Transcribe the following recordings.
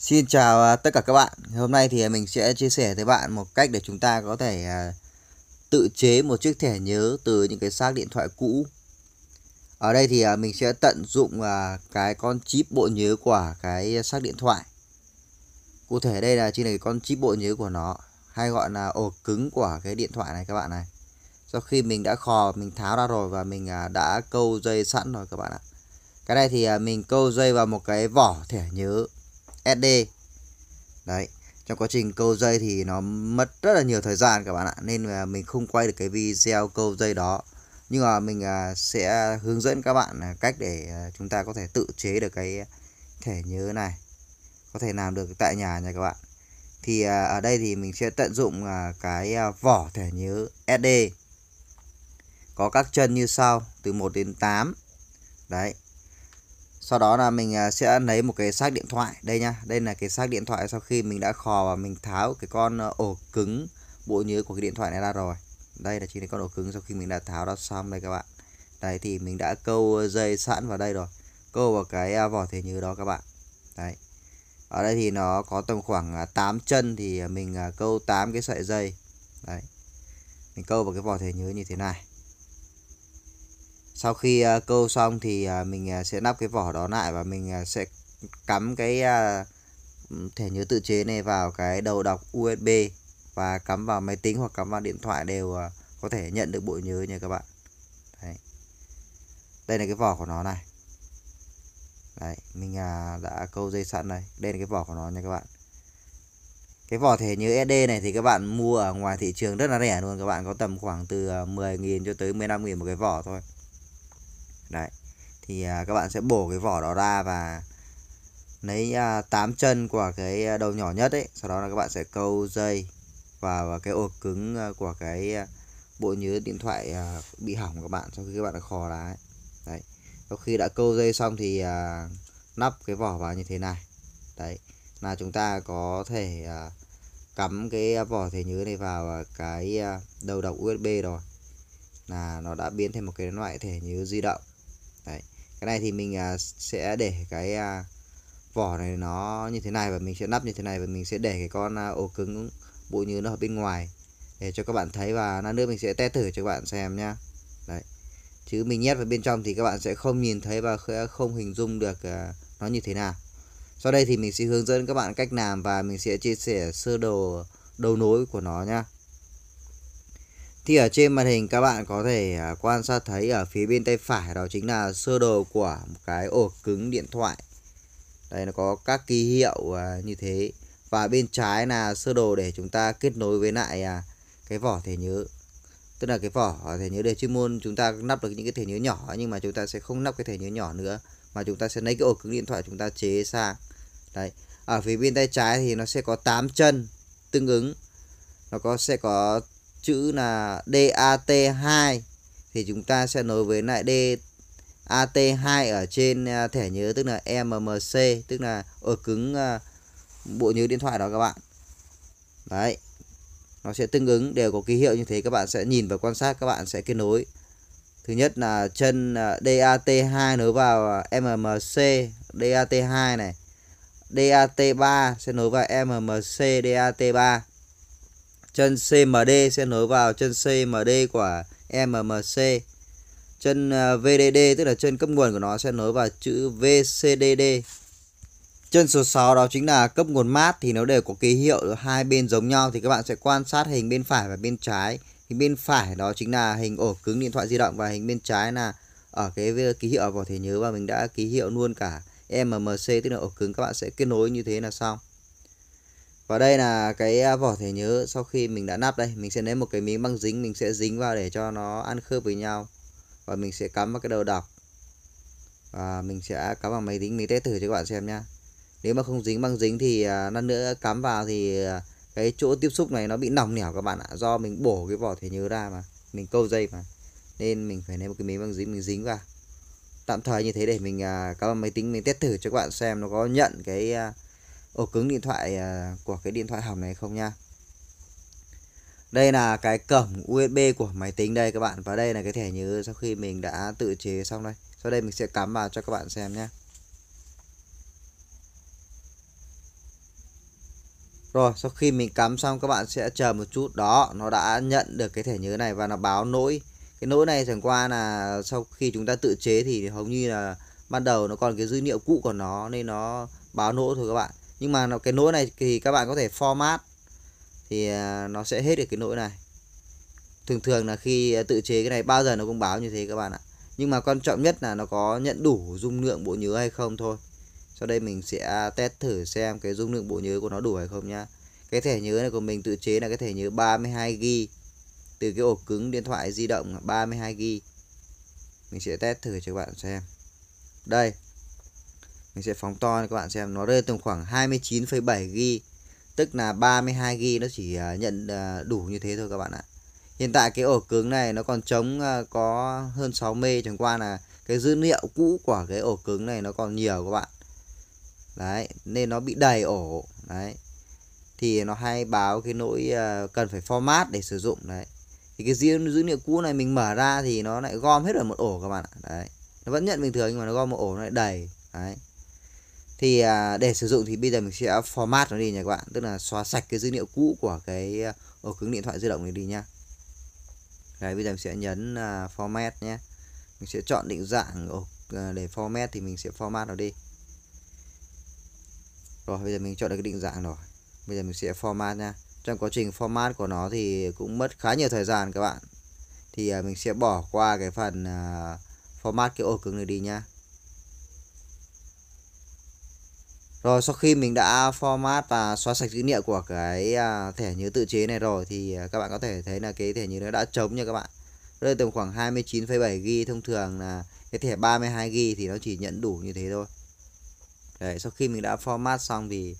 Xin chào à, tất cả các bạn. Hôm nay thì mình sẽ chia sẻ với bạn một cách để chúng ta có thể à, tự chế một chiếc thẻ nhớ từ những cái xác điện thoại cũ. Ở đây thì à, mình sẽ tận dụng cái con chip bộ nhớ của cái xác điện thoại. Cụ thể đây là chính là cái con chip bộ nhớ của nó, hay gọi là ổ cứng của cái điện thoại này các bạn này. Sau khi mình đã khò, mình tháo ra rồi và mình đã câu dây sẵn rồi các bạn ạ. Cái này thì mình câu dây vào một cái vỏ thẻ nhớ SD đấy, trong quá trình câu dây thì nó mất rất là nhiều thời gian các bạn ạ, nên là mình không quay được cái video câu dây đó. Nhưng mà mình à, sẽ hướng dẫn các bạn à, cách để à, chúng ta có thể tự chế được cái thẻ nhớ này, có thể làm được tại nhà nha các bạn. Thì ở đây thì mình sẽ tận dụng cái vỏ thẻ nhớ SD có các chân như sau, từ 1 đến 8 đấy sau đó là mình à, sẽ lấy một cái xác điện thoại. Đây nha, đây là cái xác điện thoại sau khi mình đã khò và mình tháo cái con à, ổ cứng bộ nhớ của cái điện thoại này ra rồi. Đây là chỉ là con ổ cứng sau khi mình đã tháo ra xong đây các bạn. Đấy, thì mình đã câu dây sẵn vào đây rồi. Câu vào cái à, vỏ thẻ nhớ đó các bạn. Đấy. Ở đây thì nó có tầm khoảng 8 chân thì mình câu 8 cái sợi dây. Đấy. Mình câu vào cái vỏ thẻ nhớ như thế này sau khi à, câu xong thì à, mình à, sẽ nắp cái vỏ đó lại và mình sẽ cắm cái thẻ nhớ tự chế này vào cái đầu đọc USB và cắm vào máy tính hoặc cắm vào điện thoại đều có thể nhận được bộ nhớ nha các bạn. Đấy. đây là cái vỏ của nó này. Đấy, mình đã câu dây sẵn này. Đây là cái vỏ của nó nha các bạn. Cái vỏ thẻ nhớ SD này thì các bạn mua ở ngoài thị trường rất là rẻ luôn. Các bạn có tầm khoảng từ 10.000 cho tới 15.000 một cái vỏ thôi đấy. Thì à, các bạn sẽ bổ cái vỏ đó ra và lấy à, 8 chân của cái đầu nhỏ nhất ấy. Sau đó là các bạn sẽ câu dây vào cái ổ cứng à, của cái à, bộ nhớ điện thoại à, bị hỏng các bạn sau khi các bạn đã khò ra ấy. đấy. Sau khi đã câu dây xong thì à, nắp cái vỏ vào như thế này. Đấy. Là chúng ta có thể à, cắm cái vỏ thẻ nhớ này vào à, cái đầu đọc USB rồi. Là nó đã biến thành một cái loại thẻ nhớ di động đấy cái này thì mình à, sẽ để cái à, vỏ này nó như thế này và mình sẽ nắp như thế này và mình sẽ để cái con à, ổ cứng bụi như nó ở bên ngoài để cho các bạn thấy và lát nữa mình sẽ test thử cho các bạn xem nhá. Đấy chứ mình nhét vào bên trong thì các bạn sẽ không nhìn thấy và không hình dung được à, nó như thế nào. Sau đây thì mình sẽ hướng dẫn các bạn cách làm và mình sẽ chia sẻ sơ đồ đầu nối của nó nhá thì ở trên màn hình các bạn có thể à, quan sát thấy ở phía bên tay phải đó chính là sơ đồ của một cái ổ cứng điện thoại. Đây nó có các ký hiệu à, như thế. Và bên trái là sơ đồ để chúng ta kết nối với lại à, cái vỏ thẻ nhớ. Tức là cái vỏ thẻ nhớ để chuyên môn chúng ta nắp được những cái thẻ nhớ nhỏ, nhưng mà chúng ta sẽ không nắp cái thẻ nhớ nhỏ nữa, mà chúng ta sẽ lấy cái ổ cứng điện thoại chúng ta chế sang. Đấy. Ở phía bên tay trái thì nó sẽ có 8 chân tương ứng. Nó có, sẽ có chữ là DAT2 thì chúng ta sẽ nối với lại DAT2 ở trên à, thẻ nhớ, tức là MMC tức là ở cứng à, bộ nhớ điện thoại đó các bạn. Đấy. Nó sẽ tương ứng, đều có ký hiệu như thế, các bạn sẽ nhìn và quan sát, các bạn sẽ kết nối. Thứ nhất là chân à, DAT2 nối vào MMC DAT2 này. DAT3 sẽ nối vào MMC DAT3 chân CMD sẽ nối vào chân CMD của MMC chân à, VDD tức là chân cấp nguồn của nó sẽ nối vào chữ VCDD chân số 6 đó chính là cấp nguồn mát, thì nó đều có ký hiệu hai bên giống nhau, thì các bạn sẽ quan sát hình bên phải và bên trái. Hình bên phải đó chính là hình ổ cứng, điện thoại di động, và hình bên trái là ở cái ký hiệu có thể nhớ, và mình đã ký hiệu luôn cả MMC tức là ổ cứng. Các bạn sẽ kết nối như thế là xong và đây là cái à, vỏ thể nhớ sau khi mình đã nắp đây. Mình sẽ lấy một cái miếng băng dính mình sẽ dính vào để cho nó ăn khớp với nhau. Và mình sẽ cắm vào cái đầu đọc. Và mình sẽ cắm vào máy tính mình test thử cho các bạn xem nhá. Nếu mà không dính băng dính thì à, lát nữa cắm vào thì à, cái chỗ tiếp xúc này nó bị nòng nẻo các bạn ạ. Do mình bổ cái vỏ thể nhớ ra mà. Mình câu dây mà. Nên mình phải lấy một cái miếng băng dính mình dính vào. Tạm thời như thế để mình à, cắm vào máy tính mình test thử cho các bạn xem nó có nhận cái ổ cứng điện thoại à, của cái điện thoại hỏng này không nha. Đây là cái cổng USB của máy tính đây các bạn. Và đây là cái thẻ nhớ sau khi mình đã tự chế xong đây. Sau đây mình sẽ cắm vào cho các bạn xem nhé. Rồi, sau khi mình cắm xong các bạn sẽ chờ một chút. Đó, nó đã nhận được cái thẻ nhớ này và nó báo lỗi. Cái lỗi này chẳng qua là sau khi chúng ta tự chế thì hầu như là ban đầu nó còn cái dữ liệu cũ của nó nên nó báo lỗi thôi các bạn nhưng mà cái nỗi này thì các bạn có thể format thì à, nó sẽ hết được cái nỗi này. Thường thường là khi à, tự chế cái này, bao giờ nó cũng báo như thế các bạn ạ. Nhưng mà quan trọng nhất là nó có nhận đủ dung lượng bộ nhớ hay không thôi. Sau đây mình sẽ test thử xem cái dung lượng bộ nhớ của nó đủ hay không nhá. Cái thẻ nhớ này của mình tự chế là cái thẻ nhớ 32GB từ cái ổ cứng điện thoại di động 32GB mình sẽ test thử cho các bạn xem. Đây mình sẽ phóng to cho các bạn xem. Nó rơi tầm khoảng 29,7GB tức là 32GB nó chỉ à, nhận à, đủ như thế thôi các bạn ạ. Hiện tại cái ổ cứng này nó còn chống à, có hơn 6 mê chẳng qua là cái dữ liệu cũ của cái ổ cứng này nó còn nhiều các bạn. Đấy nên nó bị đầy ổ. Đấy. Thì nó hay báo cái lỗi cần phải format để sử dụng đấy. Thì cái dữ, dữ liệu cũ này mình mở ra thì nó lại gom hết ở một ổ các bạn ạ. Đấy. Nó vẫn nhận bình thường nhưng mà nó gom một ổ nó lại đầy. Đấy thì à, để sử dụng thì bây giờ mình sẽ format nó đi nha các bạn. Tức là xóa sạch cái dữ liệu cũ của cái ờ, ổ cứng điện thoại di động này đi nhá. Đấy, bây giờ mình sẽ nhấn à, format nhé. Mình sẽ chọn định dạng ổ để format thì mình sẽ format nó đi. Rồi, bây giờ mình chọn được cái định dạng rồi. Bây giờ mình sẽ format nha trong quá trình format của nó thì cũng mất khá nhiều thời gian các bạn. Thì à, mình sẽ bỏ qua cái phần format cái ổ cứng này đi nhá. Rồi sau khi mình đã format và xóa sạch dữ liệu của cái à, thẻ nhớ tự chế này rồi thì à, các bạn có thể thấy là cái thẻ nhớ nó đã trống nha các bạn. Rơi tầm khoảng 29,7GB thông thường là cái thẻ 32GB thì nó chỉ nhận đủ như thế thôi. Đấy, sau khi mình đã format xong thì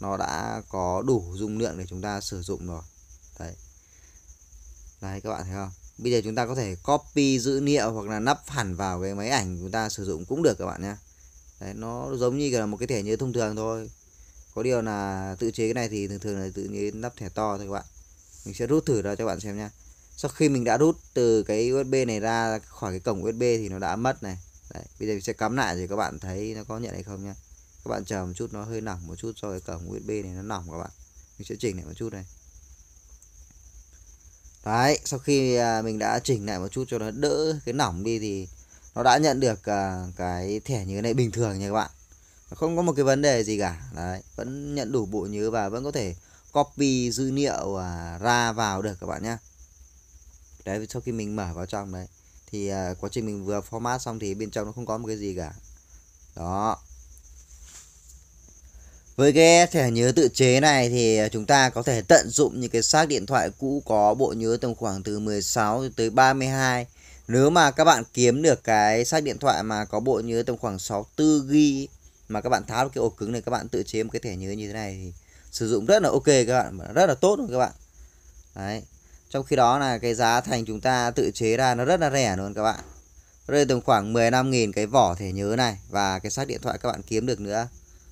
nó đã có đủ dung lượng để chúng ta sử dụng rồi. Đấy. Đấy các bạn thấy không? Bây giờ chúng ta có thể copy dữ liệu hoặc là nắp hẳn vào cái máy ảnh chúng ta sử dụng cũng được các bạn nhé. Đấy, nó giống như là một cái thẻ nhớ thông thường thôi. Có điều là tự chế cái này thì thường thường là tự nhiên nắp thẻ to thôi các bạn. Mình sẽ rút thử ra cho bạn xem nha sau khi mình đã rút từ cái USB này ra khỏi cái cổng USB thì nó đã mất này. Đấy, bây giờ mình sẽ cắm lại thì các bạn thấy nó có nhận hay không nha các bạn chờ một chút nó hơi nỏng một chút do cái cổng USB này nó nỏng các bạn. Mình sẽ chỉnh lại một chút này. Đấy sau khi à, mình đã chỉnh lại một chút cho nó đỡ cái nỏng đi thì nó đã nhận được uh, cái thẻ nhớ này bình thường nha các bạn. Không có một cái vấn đề gì cả. Đấy vẫn nhận đủ bộ nhớ và vẫn có thể copy dữ liệu uh, ra vào được các bạn nhé đấy sau khi mình mở vào trong đấy thì uh, quá trình mình vừa format xong thì bên trong nó không có một cái gì cả. Đó. Với cái thẻ nhớ tự chế này thì chúng ta có thể tận dụng những cái xác điện thoại cũ có bộ nhớ tầm khoảng từ 16 tới 32 nếu mà các bạn kiếm được cái sách điện thoại mà có bộ nhớ tầm khoảng 64GB mà các bạn tháo được cái ổ cứng này các bạn tự chế một cái thẻ nhớ như thế này thì sử dụng rất là ok các bạn, rất là tốt luôn các bạn. Đấy. Trong khi đó là cái giá thành chúng ta tự chế ra nó rất là rẻ luôn các bạn. Rơi tầm khoảng 15.000 cái vỏ thẻ nhớ này và cái sách điện thoại các bạn kiếm được nữa.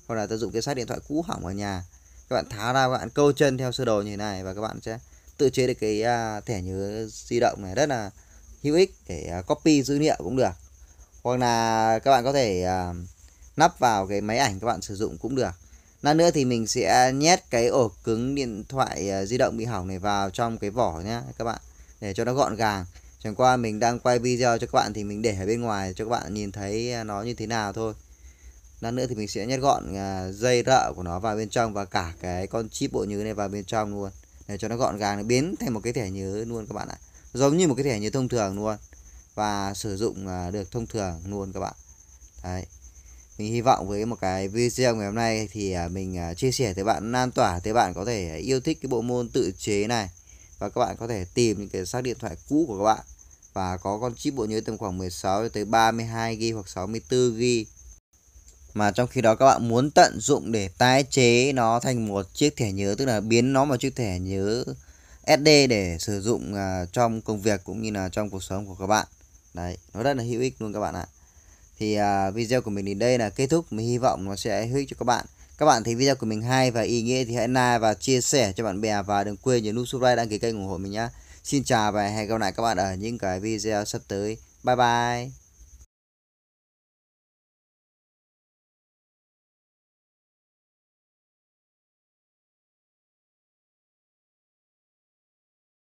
Hoặc là sử dụng cái sách điện thoại cũ hỏng ở nhà. Các bạn tháo ra các bạn câu chân theo sơ đồ như thế này và các bạn sẽ tự chế được cái à, thẻ nhớ di động này rất là hữu ích để à, copy dữ liệu cũng được. Hoặc là các bạn có thể à, nắp vào cái máy ảnh các bạn sử dụng cũng được. Lát nữa thì mình sẽ nhét cái ổ cứng điện thoại à, di động bị hỏng này vào trong cái vỏ nhé các bạn. Để cho nó gọn gàng. Chẳng qua mình đang quay video cho các bạn thì mình để ở bên ngoài cho các bạn nhìn thấy nó như thế nào thôi. Lát nữa thì mình sẽ nhét gọn dây rợ của nó vào bên trong và cả cái con chip bộ nhớ này vào bên trong luôn. Để cho nó gọn gàng, biến thành một cái thẻ nhớ luôn các bạn ạ giống như một cái thẻ nhớ thông thường luôn. Và sử dụng à, được thông thường luôn các bạn. Đấy. Mình hy vọng với một cái video ngày hôm nay thì à, mình à, chia sẻ tới bạn, lan tỏa tới bạn có thể yêu thích cái bộ môn tự chế này. Và các bạn có thể tìm những cái xác điện thoại cũ của các bạn. Và có con chip bộ nhớ tầm khoảng 16 tới 32 GB hoặc 64 GB mà trong khi đó các bạn muốn tận dụng để tái chế nó thành một chiếc thẻ nhớ, tức là biến nó một chiếc thẻ nhớ SD để sử dụng uh, trong công việc cũng như là trong cuộc sống của các bạn. Đấy nó rất là hữu ích luôn các bạn ạ. Thì uh, video của mình đến đây là kết thúc. Mình hy vọng nó sẽ hữu ích cho các bạn. Các bạn thấy video của mình hay và ý nghĩa thì hãy like và chia sẻ cho bạn bè và đừng quên nhấn nút subscribe đăng ký kênh ủng hộ mình nhé xin chào và hẹn gặp lại các bạn ở những cái video sắp tới. Bye bye.